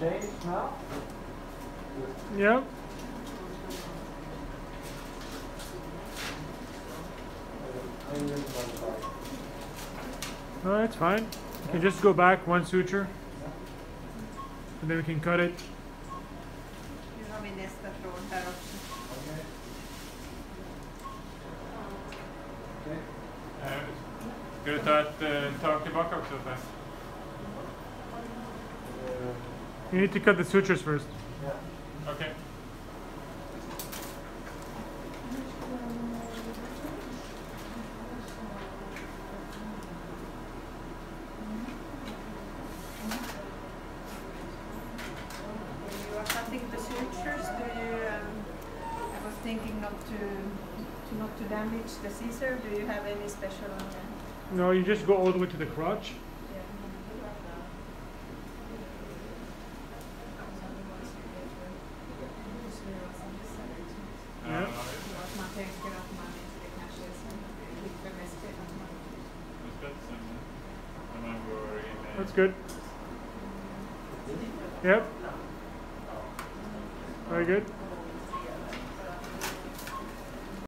change now? Yep. I. No, that's fine. You can just go back one suture. And then we can cut it. Nu har vi nästa tråd här också. Okay. Okay. Ska du ta ett uh, tag tillbaka också sen? You need to cut the sutures first. yeah. Okay. You are cutting the sutures, do you, um, I was thinking not to, to not to damage the scissor, do you have any special, No, you just go all the way to the crotch. That's good. Yep. Very good.